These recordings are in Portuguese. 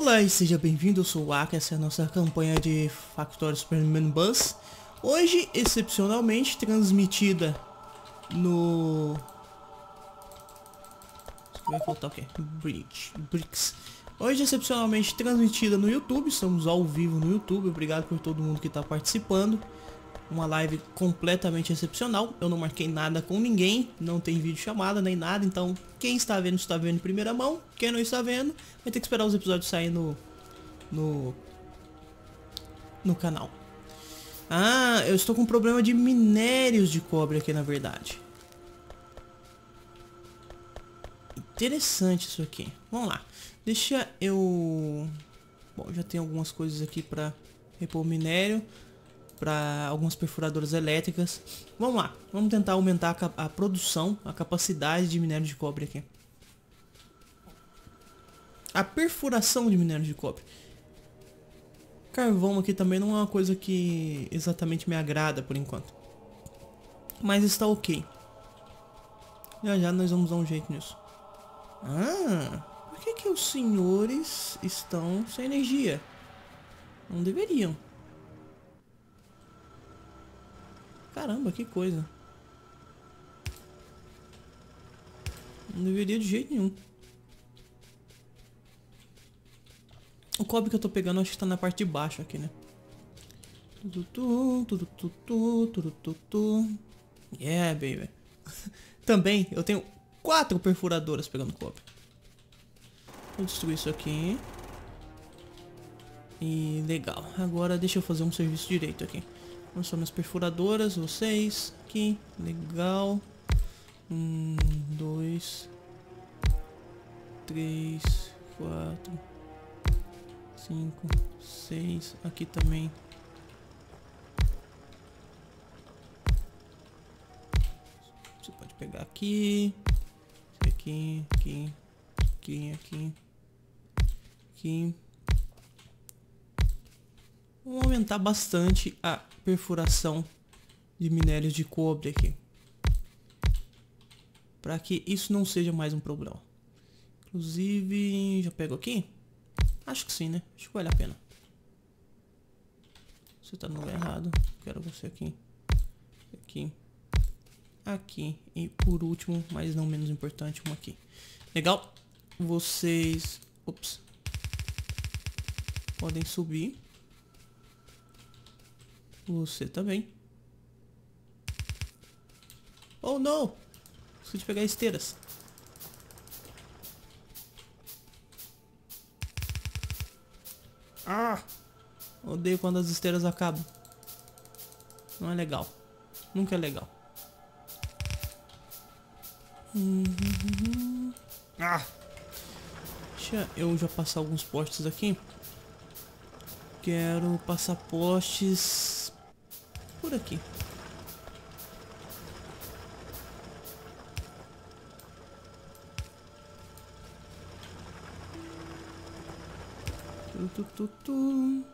Olá e seja bem-vindo, eu sou o Aka, essa é a nossa campanha de Factory Superman Bus. Hoje, excepcionalmente, transmitida no... Vai faltar o quê? Bridge, Bricks. Hoje, excepcionalmente, transmitida no YouTube, estamos ao vivo no YouTube, obrigado por todo mundo que está participando. Uma live completamente excepcional, eu não marquei nada com ninguém, não tem vídeo chamada nem nada, então quem está vendo está vendo em primeira mão, quem não está vendo vai ter que esperar os episódios saírem no, no, no canal. Ah, eu estou com um problema de minérios de cobre aqui na verdade. Interessante isso aqui. Vamos lá. Deixa eu... Bom, já tem algumas coisas aqui para repor minério para algumas perfuradoras elétricas. Vamos lá, vamos tentar aumentar a, a, produção, a capacidade de minério de cobre aqui. A perfuração de minério de cobre. Carvão aqui também não é uma coisa que exatamente me agrada por enquanto. Mas está ok. Já já nós vamos dar um jeito nisso. Ah, por que que os senhores estão sem energia? Não deveriam. Caramba, que coisa. Não deveria de jeito nenhum. O cobre que eu tô pegando acho que tá na parte de baixo aqui, né? Yeah, baby. Também eu tenho quatro perfuradoras pegando cobre. Vou destruir isso aqui. E legal. Agora deixa eu fazer um serviço direito aqui. São minhas perfuradoras? Vocês. Aqui. Legal. Um, dois. Três. Quatro. Cinco. Seis. Aqui também. Você pode pegar aqui. Aqui. Aqui. Aqui. Aqui. Aqui. Vamos aumentar bastante a perfuração de minérios de cobre aqui. Para que isso não seja mais um problema. Inclusive, já pego aqui? Acho que sim, né? Acho que vale a pena. Você tá no lugar errado. Quero você aqui. Aqui. Aqui. E por último, mas não menos importante, um aqui. Legal. Vocês... Ops. Podem subir. Você também. Oh, não! Esqueci de pegar esteiras. Ah! Odeio quando as esteiras acabam. Não é legal. Nunca é legal. Ah! Deixa eu já passar alguns postes aqui. Quero passar postes por aqui. Tu, tu, tu.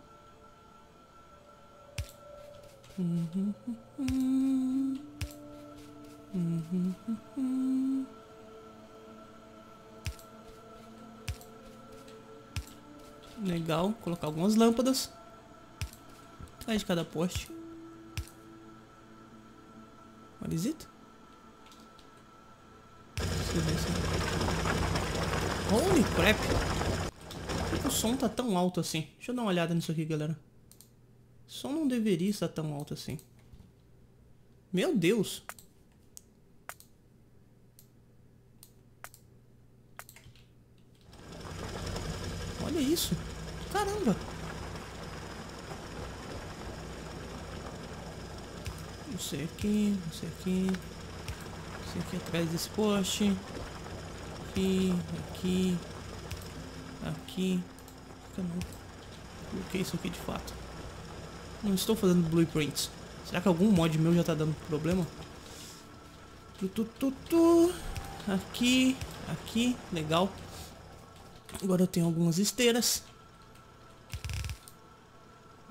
Legal, colocar algumas lâmpadas atrás de cada poste. Is it? Holy crap! Que o som tá tão alto assim? Deixa eu dar uma olhada nisso aqui, galera. O som não deveria estar tão alto assim. Meu Deus! Olha isso! Caramba! Você aqui, você aqui. Você aqui atrás desse poste. Aqui, aqui. Aqui. O que é isso aqui de fato? Não estou fazendo blueprints. Será que algum mod meu já tá dando problema? Tu, tu, tu, tu. Aqui, aqui, legal. Agora eu tenho algumas esteiras.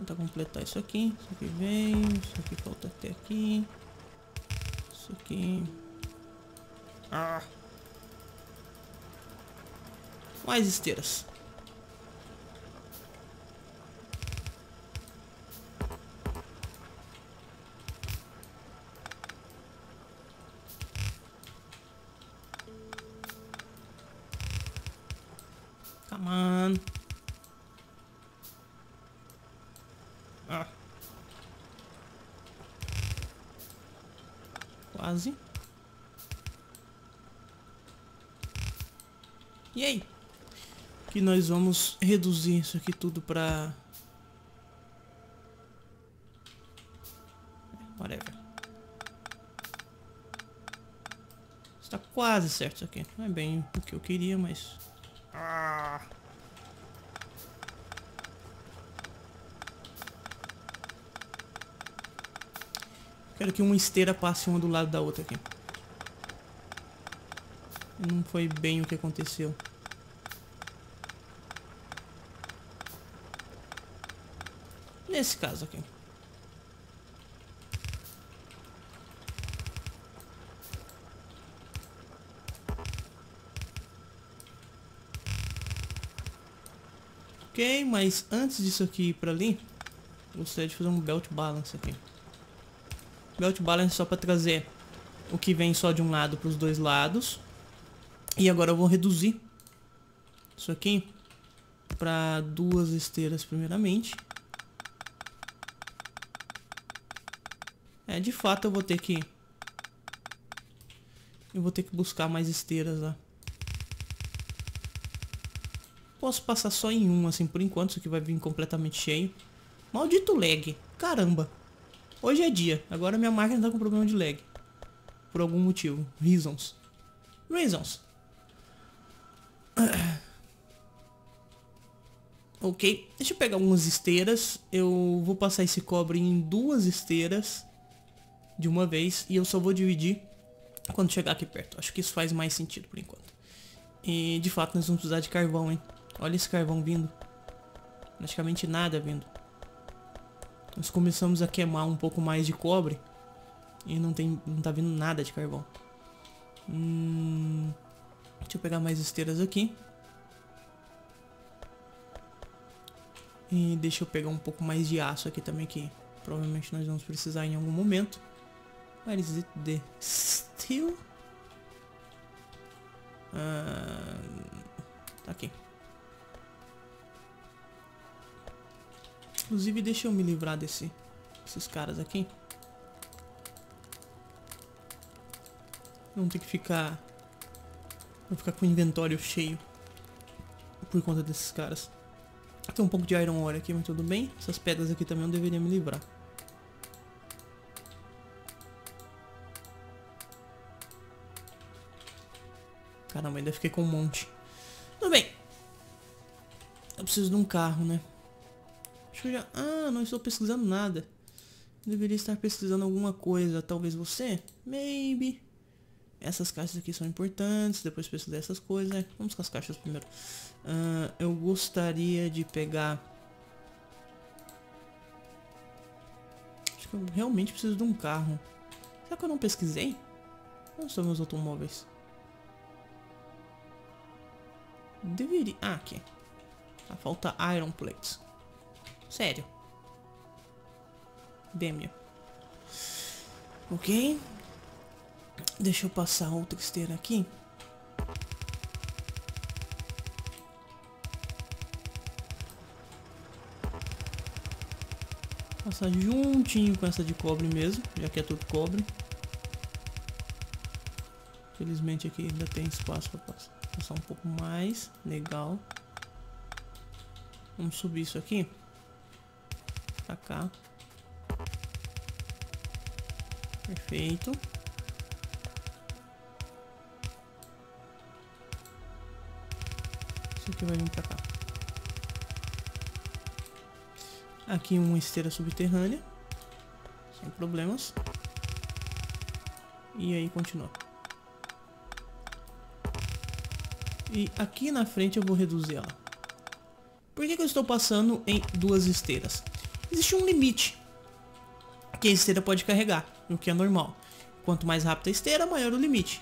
Tentar completar isso aqui. Isso aqui vem. Isso aqui falta até aqui. Isso aqui. Ah! Mais esteiras. Come on. E aí? Que nós vamos reduzir isso aqui tudo pra... Whatever. Está quase certo isso aqui. Não é bem o que eu queria, mas... Ah. Quero que uma esteira passe uma do lado da outra aqui. Não foi bem o que aconteceu. Nesse caso aqui. Ok, mas antes disso aqui ir pra ali, gostaria de fazer um belt balance aqui. Belt balance só para trazer o que vem só de um lado para os dois lados. E agora eu vou reduzir isso aqui para duas esteiras primeiramente. É, de fato eu vou ter que... Eu vou ter que buscar mais esteiras lá. Posso passar só em um, assim, por enquanto. Isso aqui vai vir completamente cheio. Maldito lag. Caramba. Hoje é dia. Agora minha máquina tá com problema de lag. Por algum motivo. Reasons. Reasons. Ok. Deixa eu pegar algumas esteiras. Eu vou passar esse cobre em duas esteiras. De uma vez. E eu só vou dividir quando chegar aqui perto. Acho que isso faz mais sentido por enquanto. E de fato nós vamos precisar de carvão, hein. Olha esse carvão vindo. Praticamente nada vindo. Nós começamos a queimar um pouco mais de cobre. E não, tem, não tá vindo nada de carvão. Hum, deixa eu pegar mais esteiras aqui. E deixa eu pegar um pouco mais de aço aqui também que provavelmente nós vamos precisar em algum momento. Where is it? The steel? Uh, tá aqui. Inclusive, deixa eu me livrar desse, desses caras aqui. Não tem que ficar... Vou ficar com o inventório cheio. Por conta desses caras. Tem um pouco de iron ore aqui, mas tudo bem. Essas pedras aqui também eu deveria me livrar. Caramba, ainda fiquei com um monte. Tudo bem. Eu preciso de um carro, né? Deixa eu já... Ah, não estou pesquisando nada. Deveria estar pesquisando alguma coisa. Talvez você? Maybe. Essas caixas aqui são importantes. Depois pesquisar essas coisas. Né? Vamos com as caixas primeiro. Uh, eu gostaria de pegar... Acho que eu realmente preciso de um carro. Será que eu não pesquisei? Onde estão meus automóveis? Deveria... Ah, aqui. Ah, falta iron plates. Sério. Dêmio. Ok. Deixa eu passar outra esteira aqui. Passar juntinho com essa de cobre mesmo, já que é tudo cobre. Felizmente aqui ainda tem espaço para passar um pouco mais. Legal. Vamos subir isso aqui pra cá. Perfeito. Aqui vai vir pra cá. Aqui uma esteira subterrânea. Sem problemas. E aí continua. E aqui na frente eu vou reduzir ela. Por que, que eu estou passando em duas esteiras? existe um limite que a esteira pode carregar, o que é normal. Quanto mais rápida a esteira, maior o limite.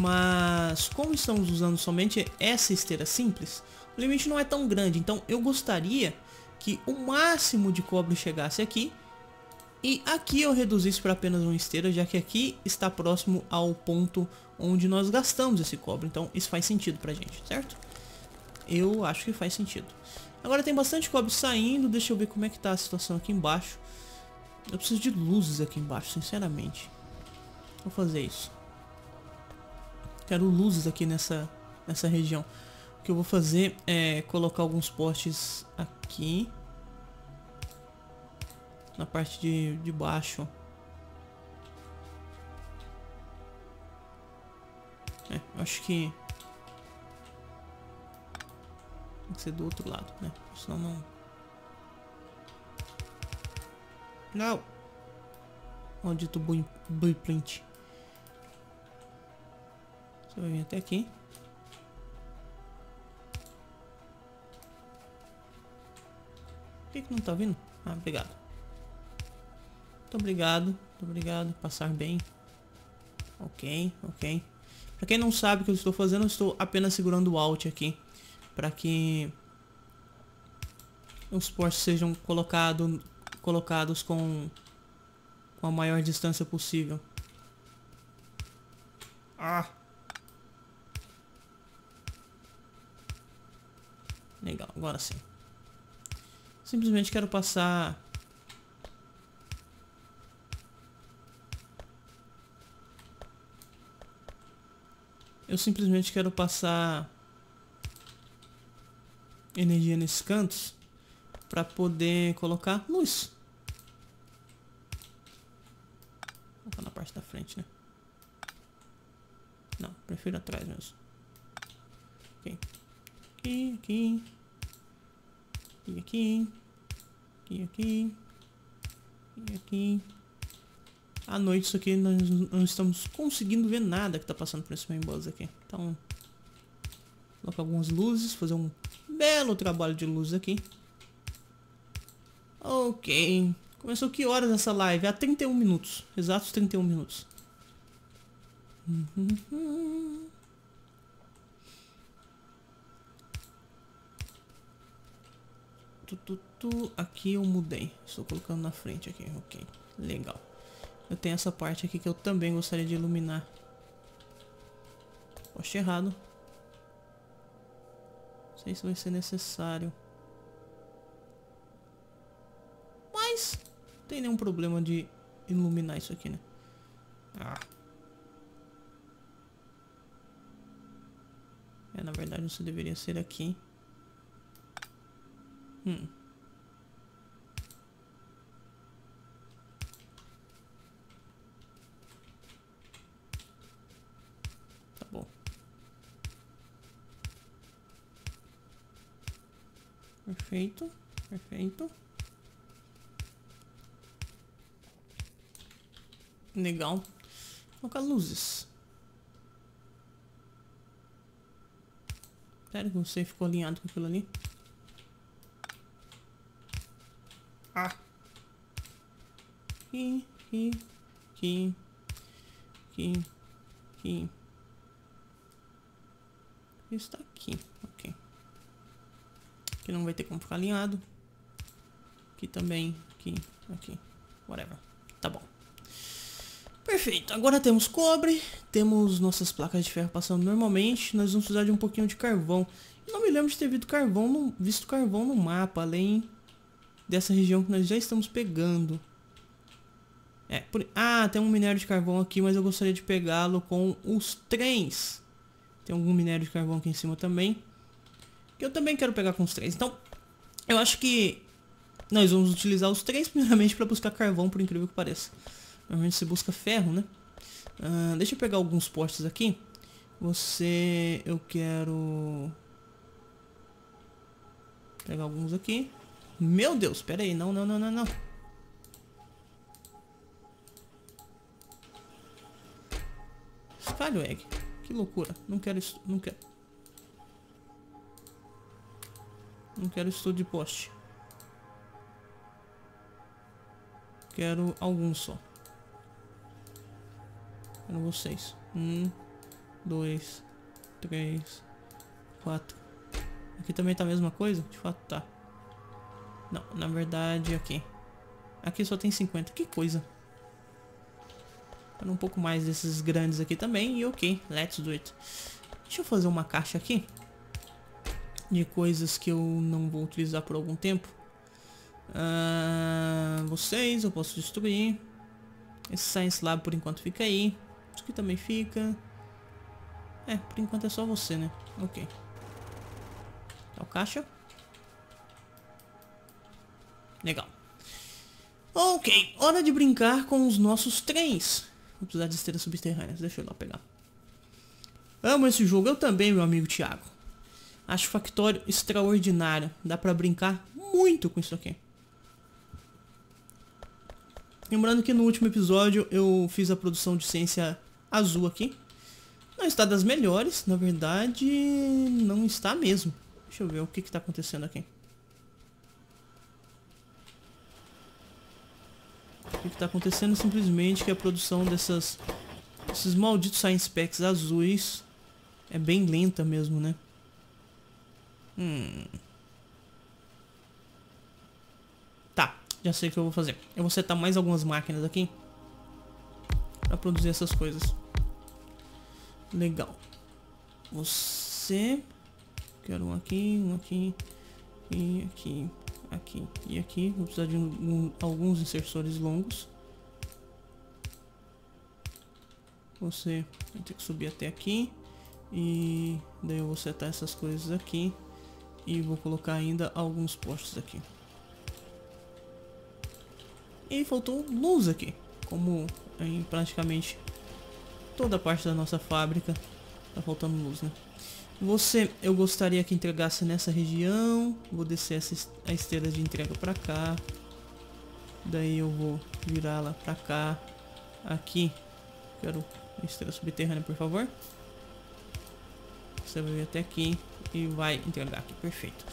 Mas como estamos usando somente essa esteira simples, o limite não é tão grande. Então eu gostaria que o máximo de cobre chegasse aqui e aqui eu reduzisse para apenas uma esteira, já que aqui está próximo ao ponto onde nós gastamos esse cobre. Então isso faz sentido pra gente, certo? eu acho que faz sentido. Agora tem bastante cobre saindo, deixa eu ver como é que tá a situação aqui embaixo. Eu preciso de luzes aqui embaixo, sinceramente. Vou fazer isso. Quero luzes aqui nessa, nessa região. O que eu vou fazer é colocar alguns postes aqui. Na parte de, de baixo. É, acho que... Tem que ser do outro lado, né? Senão não... Não! Maldito blueprint. Você vai vir até aqui. Por que, que não tá vindo? Ah, obrigado. Muito obrigado, muito obrigado. Passar bem. Ok, ok. Pra quem não sabe o que eu estou fazendo, eu estou apenas segurando o Alt aqui. Para que os portos sejam colocado, colocados com, com a maior distância possível. Ah! Legal, agora sim. Simplesmente quero passar... Eu simplesmente quero passar energia nesses cantos para poder colocar luz. Vou colocar na parte da frente, né? Não, prefiro atrás mesmo. Ok. Aqui, aqui. Aqui, aqui. Aqui, aqui. Aqui. À noite isso aqui nós não estamos conseguindo ver nada que está passando por esse bus aqui. Então, colocar algumas luzes, fazer um belo trabalho de luz aqui. Ok. Começou que horas essa live? Há 31 minutos. Exatos 31 minutos. Uhum. Tu, tu, tu. Aqui eu mudei. Estou colocando na frente aqui. Ok. Legal. Eu tenho essa parte aqui que eu também gostaria de iluminar. Poste errado. Não sei se vai ser necessário. Mas não tem nenhum problema de iluminar isso aqui, né? Ah. É, na verdade isso deveria ser aqui. Hum. Tá bom. Perfeito, perfeito. Legal. Colocar luzes. Sério que você ficou alinhado com aquilo ali? Ah. Aqui, aqui, aqui, aqui. Está aqui, ok. Aqui não vai ter como ficar alinhado. Aqui também, aqui, aqui, whatever. Tá bom. Perfeito, agora temos cobre, temos nossas placas de ferro passando normalmente, nós vamos precisar de um pouquinho de carvão. Eu não me lembro de ter visto carvão no, visto carvão no mapa, além dessa região que nós já estamos pegando. É, por... Ah, tem um minério de carvão aqui, mas eu gostaria de pegá-lo com os trens. Tem algum minério de carvão aqui em cima também. Que eu também quero pegar com os trens. Então, eu acho que nós vamos utilizar os trens primeiramente para buscar carvão, por incrível que pareça. Normalmente se busca ferro, né? Uh, deixa eu pegar alguns postes aqui. Você... Eu quero... Pegar alguns aqui. Meu Deus, pera aí. Não, não, não, não, não. Falho, Egg. Que loucura. Não quero isso. Não quero. Não quero estudo de poste. Quero alguns só. Quero vocês. Um, dois, três, quatro. Aqui também tá a mesma coisa? De fato tá. Não, na verdade aqui. Aqui só tem 50. Que coisa. Um pouco mais desses grandes aqui também. E ok, let's do it. Deixa eu fazer uma caixa aqui. de coisas que eu não vou utilizar por algum tempo. Uh, vocês eu posso destruir. Esse Science Lab por enquanto fica aí. Isso aqui também fica. É, por enquanto é só você, né? Ok. O caixa. Hora de brincar com os nossos trens. Vou precisar de esteiras subterrâneas. Deixa eu lá pegar. Amo esse jogo. Eu também, meu amigo Thiago. Acho Factório extraordinário. Dá pra brincar muito com isso aqui. Lembrando que no último episódio eu fiz a produção de ciência azul aqui. Não está das melhores, na verdade não está mesmo. Deixa eu ver o que está acontecendo aqui. O que está acontecendo simplesmente que a produção dessas esses malditos Science Packs azuis é bem lenta mesmo, né? Hum. Tá, já sei o que eu vou fazer. Eu vou setar mais algumas máquinas aqui. Pra produzir essas coisas. Legal. Você... Quero um aqui, um aqui. E aqui, aqui e aqui. Vou precisar de um, alguns insersores longos. Você vai ter que subir até aqui. E daí eu vou setar essas coisas aqui. E vou colocar ainda alguns postes aqui. E faltou luz aqui. Como em praticamente toda parte da nossa fábrica. Tá faltando luz, né? Você, eu gostaria que entregasse nessa região. Vou descer essa, a esteira de entrega pra cá. Daí eu vou virá-la pra cá. Aqui. Quero esteira subterrânea, por favor. Você vai vir até aqui e vai entregar aqui. Perfeito.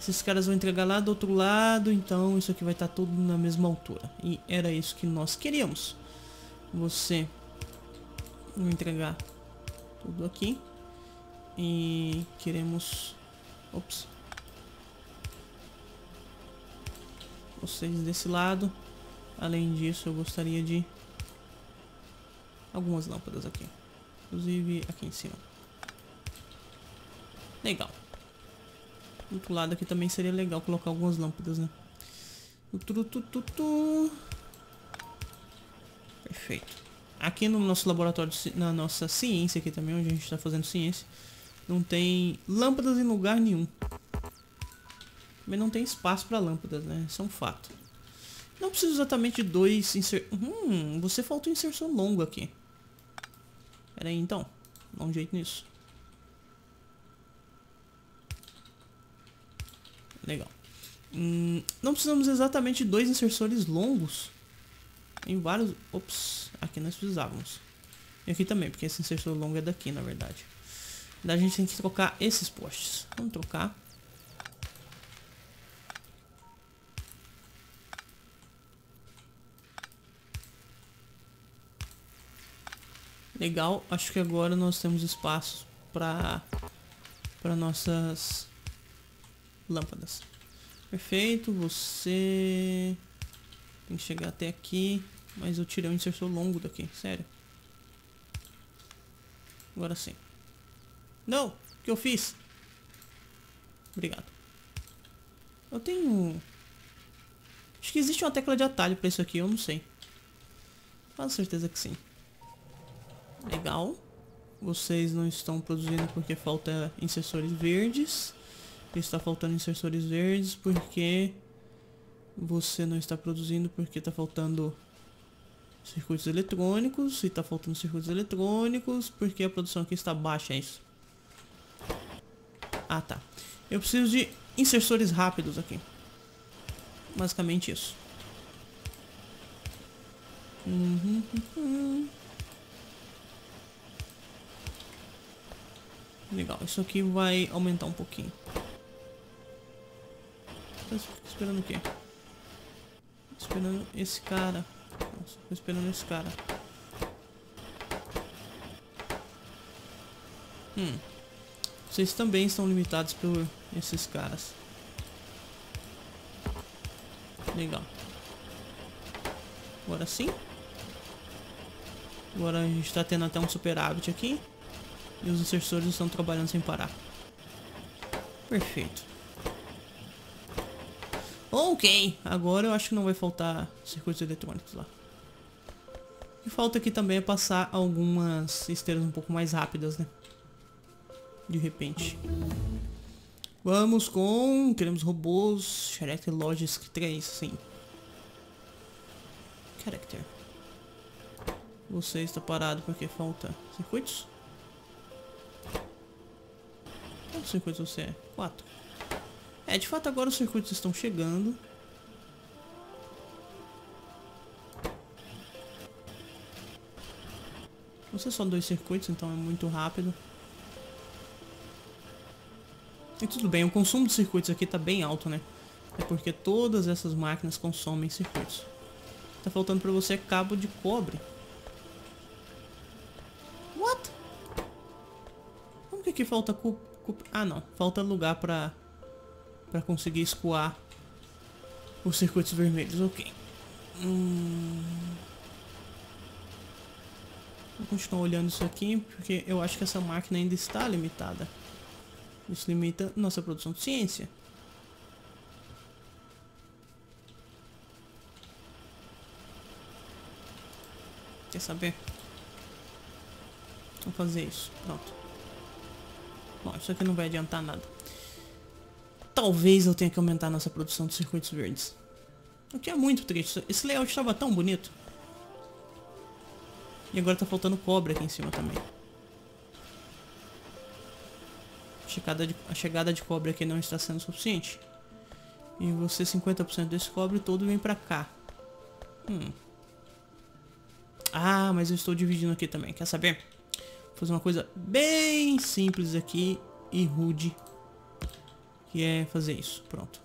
Esses caras vão entregar lá do outro lado, então isso aqui vai estar tá tudo na mesma altura. E era isso que nós queríamos. Você entregar tudo aqui. E queremos... Ops. Vocês desse lado. Além disso, eu gostaria de... Algumas lâmpadas aqui. Inclusive aqui em cima. Legal. Do outro lado aqui também seria legal colocar algumas lâmpadas, né? Perfeito. Aqui no nosso laboratório, na nossa ciência aqui também, onde a gente está fazendo ciência, não tem lâmpadas em lugar nenhum. Também não tem espaço para lâmpadas, né? Isso é um fato. Não preciso exatamente de dois inser... Hum, você faltou inserção longo aqui. Pera aí, então. Dá um jeito nisso. Legal. Hum, não precisamos exatamente de dois insersores longos. Em vários... Ops, aqui nós precisávamos. E aqui também, porque esse insersor longo é daqui, na verdade. Daí a gente tem que trocar esses postes. Vamos trocar. Legal, acho que agora nós temos espaço para para nossas lâmpadas. Perfeito, você tem que chegar até aqui, mas eu tirei um insersor longo daqui, sério. Agora sim. Não, o que eu fiz? Obrigado. Eu tenho... Acho que existe uma tecla de atalho pra isso aqui, eu não sei. Com certeza que sim. Legal. Vocês não estão produzindo porque falta insersores verdes. Está faltando insersores verdes porque você não está produzindo porque está faltando circuitos eletrônicos. E está faltando circuitos eletrônicos porque a produção aqui está baixa, é isso. Ah, tá. Eu preciso de insersores rápidos aqui. Basicamente isso. Uhum, uhum. Legal, isso aqui vai aumentar um pouquinho. Tá esperando o quê? Esperando esse cara. Nossa, tô esperando esse cara. Hum. Vocês também estão limitados por esses caras. Legal. Agora sim. Agora a gente está tendo até um superávit aqui. E os insersores estão trabalhando sem parar. Perfeito. Ok, agora eu acho que não vai faltar circuitos eletrônicos lá. Que falta aqui também é passar algumas esteiras um pouco mais rápidas, né? De repente. Vamos com... Queremos robôs. Character Logic 3, sim. Character. Você está parado porque falta circuitos? Quantos circuitos você é? Quatro. É, de fato agora os circuitos estão chegando. Você só dois circuitos, então é muito rápido. E tudo bem, o consumo de circuitos aqui tá bem alto, né? É porque todas essas máquinas consomem circuitos. Tá faltando pra você cabo de cobre. What? Como que aqui falta cu... Ah, não. Falta lugar pra... Pra conseguir escoar os circuitos vermelhos. Ok. Hum... Vou continuar olhando isso aqui, porque eu acho que essa máquina ainda está limitada. Isso limita nossa produção de ciência. Quer saber? Vamos fazer isso. Pronto. Bom, isso aqui não vai adiantar nada. Talvez eu tenha que aumentar nossa produção de circuitos verdes. O que é muito triste. Esse layout estava tão bonito. E agora tá faltando cobre aqui em cima também. Chegada de, a chegada de cobre aqui não está sendo suficiente. E você 50% desse cobre todo vem pra cá. Hum. Ah, mas eu estou dividindo aqui também. Quer saber? Vou fazer uma coisa bem simples aqui e rude. Que é fazer isso. Pronto.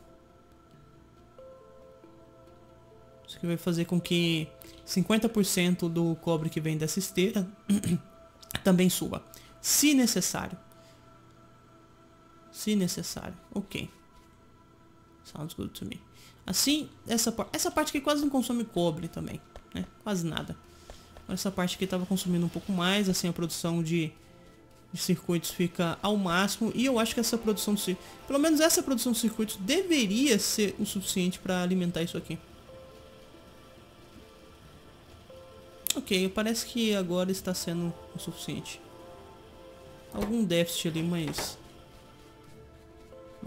Isso aqui vai fazer com que 50% do cobre que vem dessa esteira também suba. Se necessário. Se necessário. Ok. Sounds good to me. Assim, essa, essa parte aqui quase não consome cobre também. Né? Quase nada. Essa parte aqui estava consumindo um pouco mais. Assim, a produção de, de circuitos fica ao máximo. E eu acho que essa produção de. Pelo menos essa produção de circuitos deveria ser o suficiente para alimentar isso aqui. Ok, parece que agora está sendo o suficiente. Algum déficit ali, mas...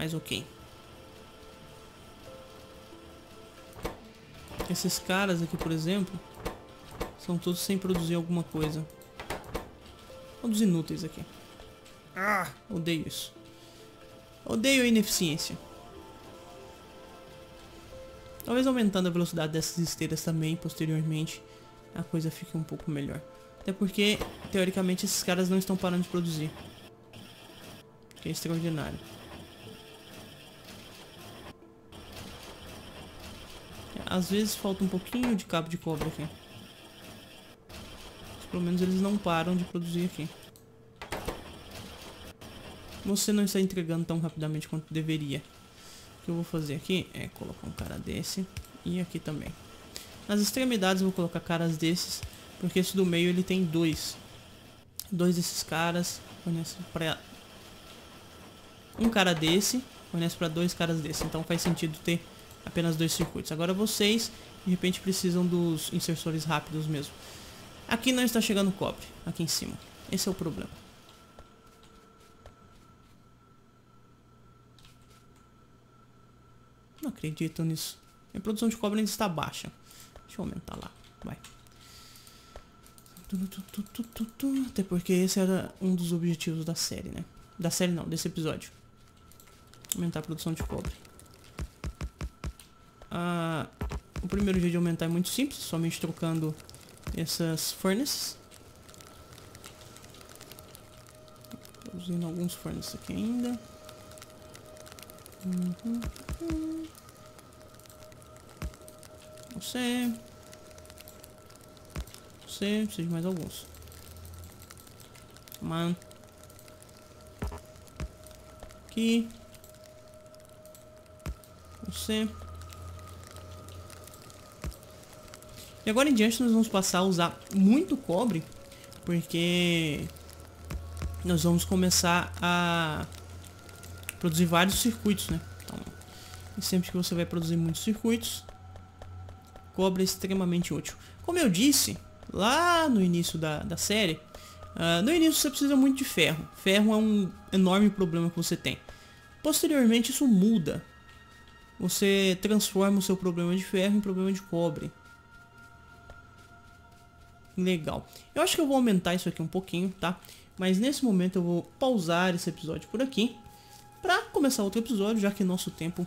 Mas ok. Esses caras aqui, por exemplo, são todos sem produzir alguma coisa. Todos inúteis aqui. Ah, odeio isso. Odeio a ineficiência. Talvez aumentando a velocidade dessas esteiras também, posteriormente, a coisa fica um pouco melhor. Até porque, teoricamente, esses caras não estão parando de produzir. Que é extraordinário. Às vezes falta um pouquinho de cabo de cobre aqui. Mas, pelo menos eles não param de produzir aqui. Você não está entregando tão rapidamente quanto deveria. O que eu vou fazer aqui é colocar um cara desse. E aqui também. Nas extremidades eu vou colocar caras desses, porque esse do meio ele tem dois. Dois desses caras, fornece pra... Um cara desse, fornece para dois caras desse, então faz sentido ter apenas dois circuitos. Agora vocês, de repente, precisam dos insersores rápidos mesmo. Aqui não está chegando cobre, aqui em cima. Esse é o problema. Não acredito nisso. A produção de cobre ainda está baixa. Deixa eu aumentar lá. Vai. Até porque esse era um dos objetivos da série, né? Da série não, desse episódio. Aumentar a produção de cobre. Ah, o primeiro jeito de aumentar é muito simples, somente trocando essas furnaces. Produzindo alguns furnaces aqui ainda. Uhum. Você. Você. Preciso de mais alguns. Mano. Aqui. Você. E agora em diante nós vamos passar a usar muito cobre. Porque nós vamos começar a produzir vários circuitos, né? Então, sempre que você vai produzir muitos circuitos, cobre é extremamente útil. Como eu disse lá no início da, da série, uh, no início você precisa muito de ferro. Ferro é um enorme problema que você tem. Posteriormente isso muda. Você transforma o seu problema de ferro em problema de cobre. Legal. Eu acho que eu vou aumentar isso aqui um pouquinho, tá? Mas nesse momento eu vou pausar esse episódio por aqui para começar outro episódio, já que nosso tempo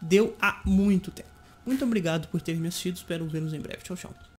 deu há muito tempo. Muito obrigado por ter me assistido, espero ver-nos em breve. Tchau, tchau.